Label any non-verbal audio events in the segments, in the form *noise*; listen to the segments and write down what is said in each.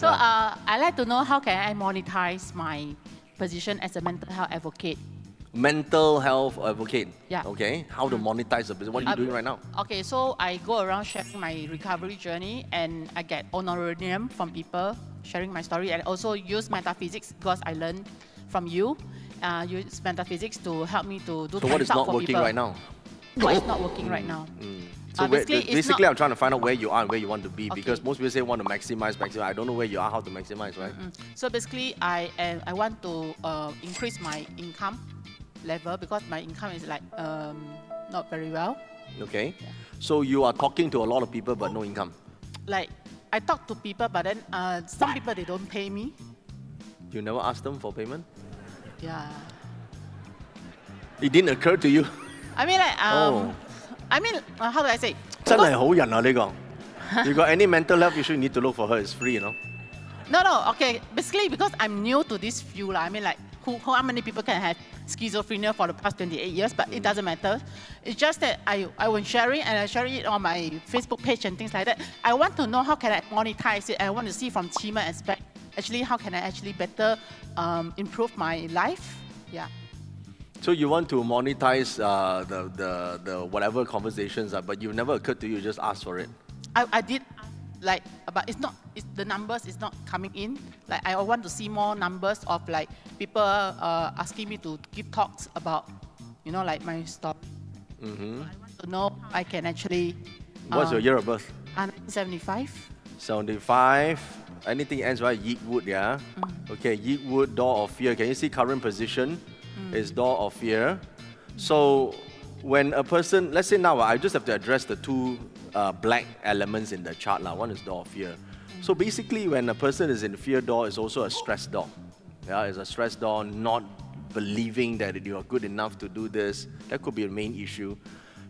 So uh, I like to know how can I monetize my position as a mental health advocate. Mental health advocate. Yeah. Okay. How to monetize the business? What are you Uh, doing right now? Okay, so I go around sharing my recovery journey and I get honorarium from people sharing my story and also use metaphysics because I learned from you. Uh, use metaphysics to help me to do So what is not working people. right now? What is not working right now? So Uh, where- basically, I'm trying to find out where you are and where you want to be because most people say want to maximize, maximize. I don't know where you are, how to maximize, right? Mm. So basically, I am, I want to uh, increase my income level because my income is like um, not very well. Okay. So you are talking to a lot of people but no income. Like I talk to people, but then uh, some people they don't pay me. You never ask them for payment? Yeah. It didn't occur to you. I mean like um, Oh. I mean, uh, how do I say? 真係好人啊！呢個。如果 any mental health issue you need to look for her It's free, you know. No, no. Okay, basically because I'm new to this field, I mean like who, how many people can have schizophrenia for the past 28 years, but it doesn't matter. It's just that I, I was sharing and I share it on my Facebook page and things like that. I want to know how can I monetize it. I want to see from Qimen aspect, actually, how can I actually better um, improve my life? Yeah. So you want to monetize uh, the, the, the whatever conversations are, but you never occurred to you, you just ask for it. I, I did like but it's not it's, the numbers is not coming in like i want to see more numbers of like people uh, asking me to give talks about you know like my story Mm-hmm. i want to know i can actually What's your um, year of birth? uh, 1975 75. Anything ends right? Yi Wood, yeah? Mm. Okay, Yi Wood, door of fear. Can you see current position Mm. is door of fear? So when a person, let's say now, I just have to address the two uh, black elements in the chart. lah. One is door of fear. So basically, when a person is in fear door, it's also a stress door. Yeah, it's a stress door, not believing that you are good enough to do this. That could be a main issue.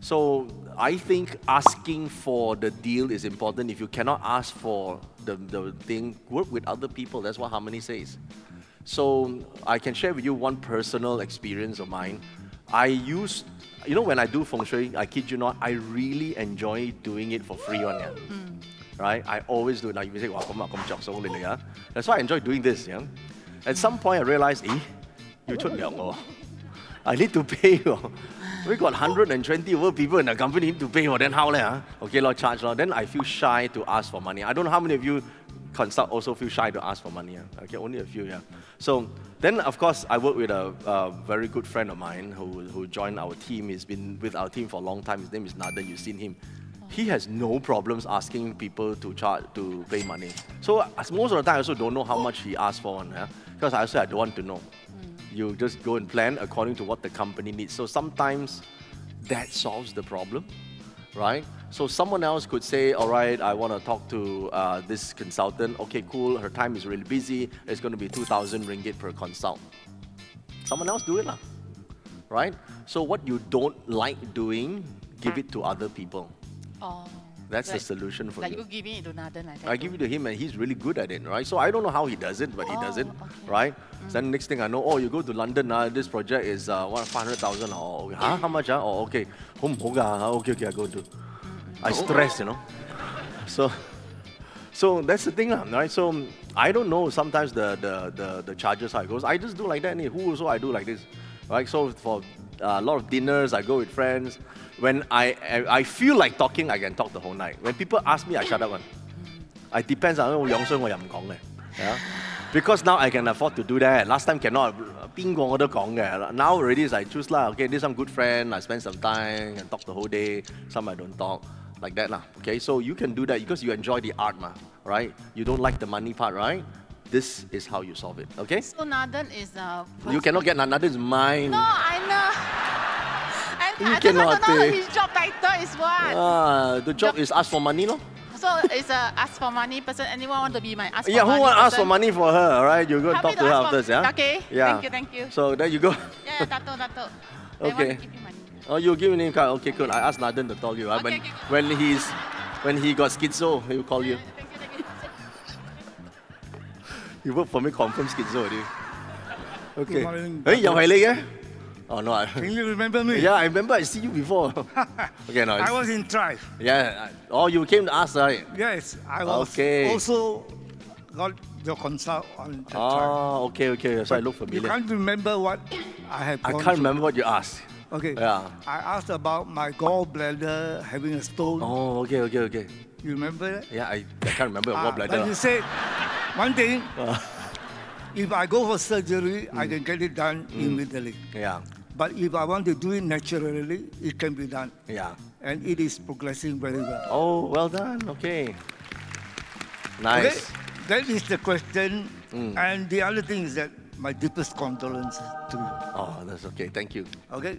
So I think asking for the deal is important. If you cannot ask for the, the thing, work with other people. That's what Harmony says. So I can share with you one personal experience of mine. I used, you know, when I do feng shui, I kid you not, I really enjoy doing it for free one, yeah. Right? I always do it. Now you say, wow, come on, come on, so lily, yeah. That's why I enjoy doing this, yeah. At some point I realized, eh, you took me I need to pay. oh. We got 120 over people in the company to pay. Oh, then how? Huh? Okay, Lord, charge. Lord. Then I feel shy to ask for money. I don't know how many of you consult also feel shy to ask for money. Yeah? Okay, only a few, yeah. So then, of course, I work with a, a very good friend of mine who, who joined our team. He's been with our team for a long time. His name is Nathan. You've seen him. He has no problems asking people to charge to pay money. So most of the time, I also don't know how much he asked for, one, yeah? because I also I don't want to know. You just go and plan according to what the company needs. So sometimes that solves the problem, right? So someone else could say, all right, I want to talk to uh, this consultant. Okay, cool. Her time is really busy. It's going to be 2,000 ringgit per consult. Someone else do it, lah. right? So what you don't like doing, give it to other people. oh That's the solution for like you. you giving it to Nathan like that I give it to him and he's really good at it, right? So I don't know how he does it, but he does it, Oh, okay. right? Then next thing I know, oh, you go to London, uh, this project is uh, what, 500,000. Oh, huh? how much? Uh? Oh, okay. Home, okay, okay, I go to. I stress, you know. So, so that's the thing, right? So I don't know sometimes the, the, the, the charges how it goes. I just do like that. And who also I do like this, right? So for uh, a lot of dinners, I go with friends. When I, I feel like talking, I can talk the whole night. When people ask me, I shut up one. I depends on oh, 樣衰我又唔講嘅，yeah? Eh? Because now I can afford to do that. Last time cannot，邊個我都講嘅。Now eh? already is I choose lah. Okay, this some good friend. I spend some time and talk the whole day. Some I don't talk. Like that lah. Okay, so you can do that because you enjoy the art right? You don't like the money part, right? This is how you solve it. Okay. So Nathan is uh. You cannot get Nathan is mine. No, I know. You I just cannot want to know take- his job title is what Ah, the job is ask for money, no? so it's a ask for money person anyone want to be my ask Yeah, for who money want to ask for person? money for her, all right? You go Help talk me to her ask for- after, yeah? Okay, Yeah. thank you, thank you. So there you go. Yeah, yeah, Dato, Dato. I *laughs* Okay. want to give you money. Oh, you give me name card. Okay, good. I asked Nathan to tell you. Right? Okay, when, okay, good. when he's when he got schizo, he'll call you. Thank you, thank you. You *laughs* work for me, confirm schizo already. Okay. Good morning, Hey,又系你嘅? Oh no. I, Can you remember me? yeah, I remember I see you before. *laughs* okay, no. I was in tribe. Yeah. Oh, you came to ask, right? Yes, I was Okay. also got your consult on the time. Oh, okay, okay. So I look for You familiar. can't remember what I have I can't through. remember what you asked. Okay. Yeah. I asked about my gallbladder having a stone. Oh, okay, okay, okay. You remember that? Yeah, I, I can't remember Ah, what But you said one thing. *laughs* Ah. if I go for surgery, I Mm. can get it done immediately. Yeah, But if I want to do it naturally, it can be done. yeah. And it is progressing very well. Oh, well done. Okay. Nice. Okay? That is the question. Mm. And the other thing is that my deepest condolences to you. Oh, that's okay. Thank you. Okay?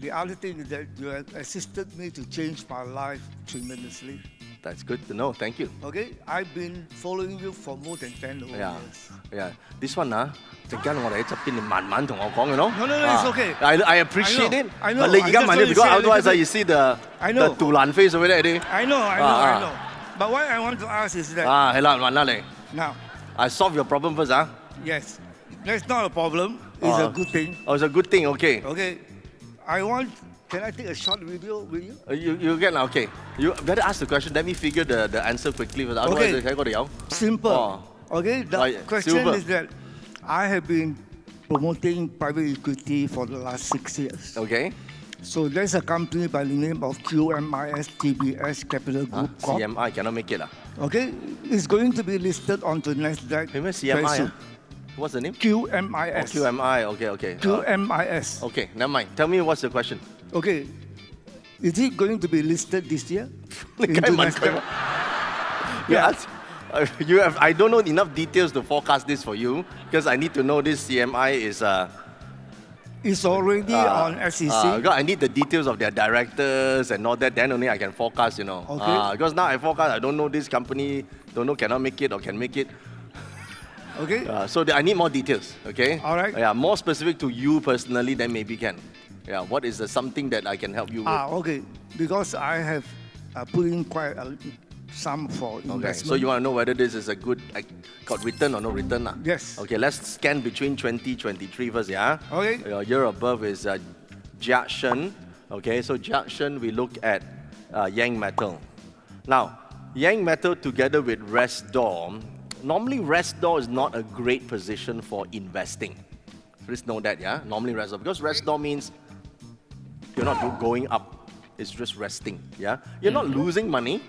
The other thing is that you have assisted me to change my life tremendously. That's good to know. Thank you. Okay? I've been following you for more than 10 over Yeah, years. yeah. This one 啊，阵间我哋喺侧边，你慢慢同我讲嘅，no? No, no, no, it's okay. I I appreciate I it. know, I know. But 你而家 I just 问 want 你 to，because say a otherwise little you see the I the know. 杜兰 face over there 啲。 I know, I know, Ah, I ah. know. But what I want to ask is that 啊，系啦，问啦你。 now, I solve your problem first 啊。 yes, that's not a problem. It's Ah. a good thing. Oh, it's a good thing. Okay. Okay. I want, can I take a short video with you? Uh, you you now okay. You better ask the question. Let me figure the, the answer quickly. Otherwise, okay. I got it Simple. Oh. Okay. The oh, question silver. is that I have been promoting private equity for the last six years. Okay. So there's a company by the name of QMIS TBS Capital Group ah, Corp. CMI cannot make it. La. Okay, it's going to be listed on the NASDAQ. Remember CMI? Ah? What's the name? QMIS. Oh, QMI, okay, okay. QMIS. Uh, okay, never mind. Tell me what's the question. Okay. Is he going to be listed this year? *laughs* yes. *laughs* Uh, you have, I don't know enough details to forecast this for you because I need to know this CMI is. Uh, it's already uh, on SEC. Uh, I need the details of their directors and all that. Then only I can forecast, you know. Okay. Uh, because now I forecast, I don't know this company, don't know cannot make it or can make it. *laughs* Okay. Uh, so I need more details. Okay. All right. Yeah, more specific to you personally, then maybe can. Yeah. What is the something that I can help you with? ah, okay. Because I have uh, put in quite a sum for investment. Okay, so you want to know whether this is a good, like, got return or no return? lah? Yes. Okay, let's scan between 2023 first, yeah? Okay. Your year above is uh. Okay, so Jiak Shen, we look at uh, Yang Metal. Now, Yang Metal together with Rest Door, normally Rest Door is not a great position for investing. Please know that, yeah? Normally Rest Door, because Rest Door means you're not going up. It's just resting. Yeah. You're not losing money,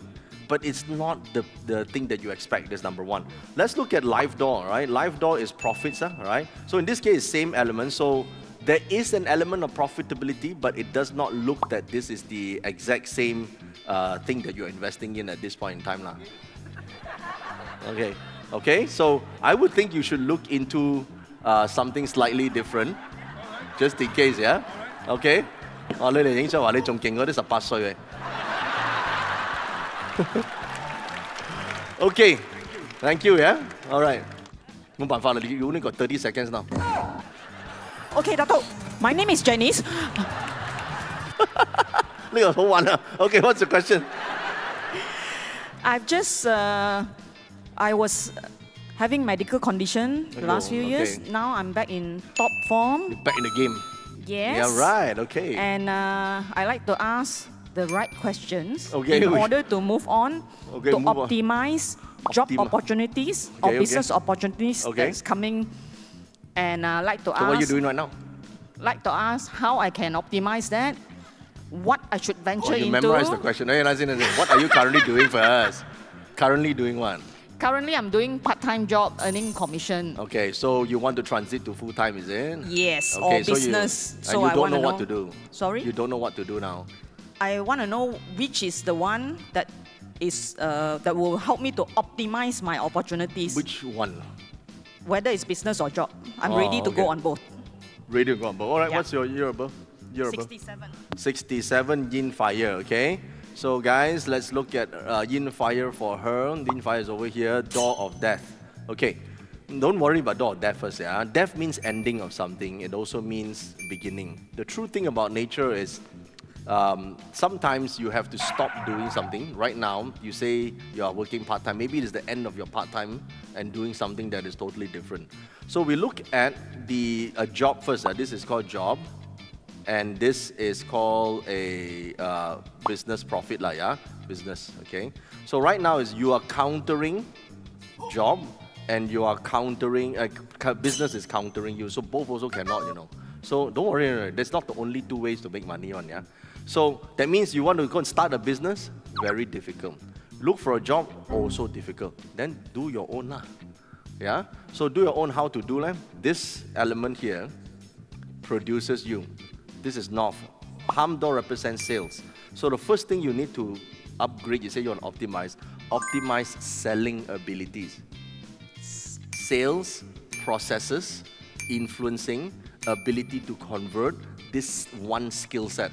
but it's not the, the thing that you expect. That's number one. Let's look at live door. Right. Live door is profits. Huh? Right. So in this case, same element. So there is an element of profitability, but it does not look that this is the exact same uh, thing that you're investing in at this point in time. lah. Okay. Okay. So I would think you should look into uh, something slightly different, just in case. Yeah. Okay. *laughs* 哦，你嚟影相话你仲劲过啲十八岁嘅。okay. Thank *laughs* you. Yeah. All right. 冇办法啦，你要呢个30 seconds now。 Okay, Dato. My name is Janice. 呢个好玩啊。Okay. What's *laughs* the question? I've just, uh, I was having medical condition the last few years. okay. Now I'm back in top form. Back in the game. Yes. Yeah. Right. Okay. And uh, I like to ask the right questions Okay, in order to move on Okay, to move on. optimize job Optimi- opportunities or business opportunities that's coming. And uh, like to so what are you ask, doing right now? like to ask how I can optimize that. What I should venture Oh, you into. memorize the question. Hey, Nazin, Nazin, what are you currently doing first? Currently doing what? Currently, I'm doing part-time job, earning commission. Okay, so you want to transit to full time, is it? Yes, Okay, or so business. You, so and you I don't want know to what to do. Sorry, You don't know what to do now. I want to know which is the one that is uh, that will help me to optimize my opportunities, Which one? whether it's business or job. I'm Oh, ready to okay. go on both. Radio go above. All right, Yeah. what's your year above? Year above? 67. 67 Yin Fire, okay? So guys, let's look at uh, Yin Fire for her. Yin Fire is over here, Door of Death. Okay, don't worry about Door of Death first, yeah? Death means ending of something. It also means beginning. The true thing about nature is um, sometimes you have to stop doing something. Right now, you say you are working part-time. Maybe it is the end of your part-time and doing something that is totally different. So we look at the a job first. Uh, this is called job and this is called a uh, business profit lah, yeah? Business, okay? So right now is you are countering job and you are countering, uh, business is countering you. So both also cannot, you know. So don't worry, no, no, that's not the only two ways to make money on, yeah. So that means you want to go and start a business, very difficult. Look for a job, also difficult. Then do your own lah. Yeah? So do your own how to do lah. This element here produces you. This is north. Door represents sales. So the first thing you need to upgrade, you say you want to optimize, optimize selling abilities. Sales, processes, influencing, ability to convert, this one skill set.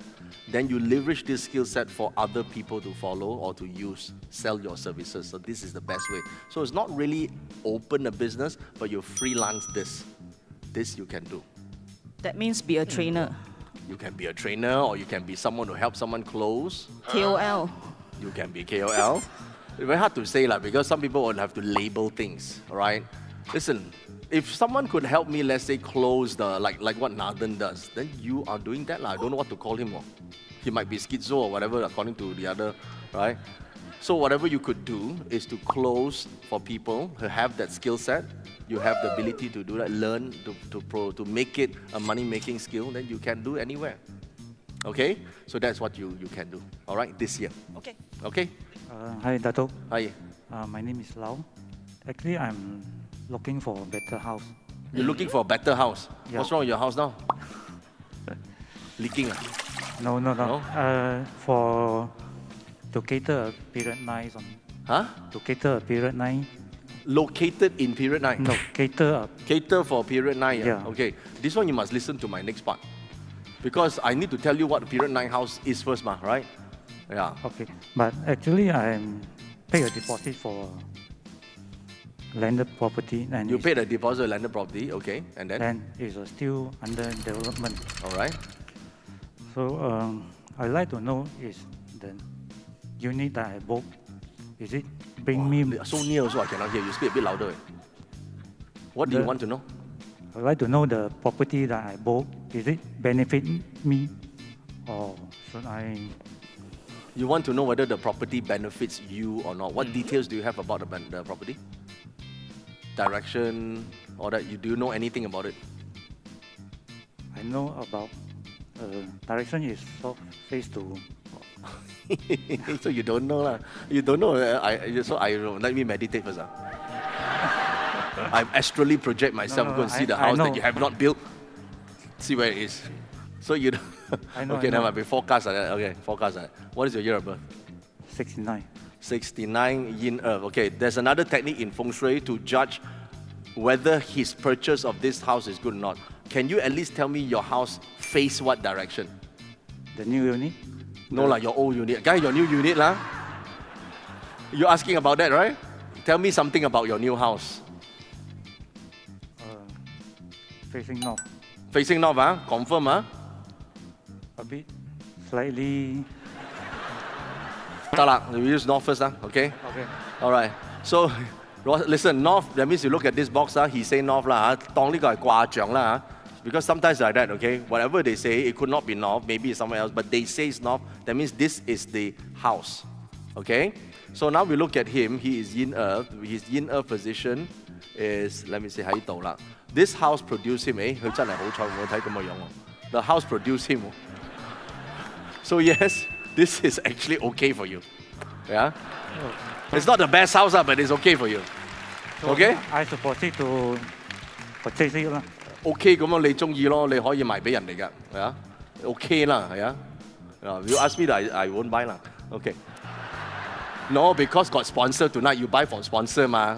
Then you leverage this skill set for other people to follow or to use, sell your services. So this is the best way. So it's not really open a business, but you freelance this. This you can do. That means be a trainer. You can be a trainer or you can be someone who helps someone close. KOL. You can be KOL. it's very hard to say lah because some people would have to label things, right? Listen, if someone could help me, let's say close the like like what Nathan does, then you are doing that lah. I don't know what to call him. oh. He might be schizo or whatever according to the other, right? So whatever you could do is to close for people who have that skill set. You have the ability to do that, learn to, to, pro, to make it a money-making skill, then you can do anywhere. Okay? So that's what you, you can do, all right, this year. Okay. Okay? Uh, hi, Dato. Hi. Uh, my name is Lau. Actually, I'm looking for a better house. You're looking for a better house. Yeah. What's wrong with your house now? *laughs* Leaking. ah? No, no, no. No? Uh, for to cater a period nine on Huh? to cater a period nine. Located in period 9. No, cater a Cater for period 9. Yeah. Okay. This one you must listen to my next part. Because I need to tell you what period 9 house is first, ma, right? Yeah. okay. But actually, I'm pay a deposit for landed property and You paid a deposit landed property, okay, and then? and it's still under development. All right. So um, I'd like to know is the unit that I bought, is it bring me? So near so I cannot hear you. Speak a bit louder. What do you want to know? I'd like to know the property that I bought, is it benefit me or should I? You want to know whether the property benefits you or not. What details do you have about the, the property? Direction, or that. You do you know anything about it? I know about uh, direction is face to. *laughs* *laughs* so you don't know lah. You don't know. uh, I, I- so I let me meditate first. ah. *laughs* I astrally project myself no, go and see the I house that you have not built. See where it is. So you. don't- *laughs* I know, okay, I never know. mind. Be forecast like that. Okay, forecast like that. What is your year of birth? 69. 69 yin earth. Okay, there's another technique in feng shui to judge whether his purchase of this house is good or not. Can you at least tell me your house face what direction? The new unit? No lah, your old unit. Guy, your new unit lah. You're asking about that, right? Tell me something about your new house. Uh, facing north. Facing north, ah? Confirm, ah? A bit slightly. *laughs* Tak we use north first, ah? Okay? Okay. All right. So, *laughs* listen, north, that means you look at this box, ah, he say north lah, ah, tong ni gai gua jiang lah, ah because sometimes like that, okay? Whatever they say, it could not be north, maybe it's somewhere else, but they say it's north, that means this is the house, okay? So now we look at him, he is yin earth, his yin earth position is, let me say 喺度啦. This house produced him, eh? 佢真系好彩，我睇咁嘅样喎. The house produced him. oh. So yes, this is actually okay for you. Yeah? It's not the best house, ah, but it's okay for you. So Okay. I suppose it to purchase it lah. OK 咁啊你中意咯，你可以賣俾人哋噶，係啊？OK 啦，係啊。You ask me, I, I won't buy 啦。OK。No, because got sponsor tonight, you buy for sponsor 嘛。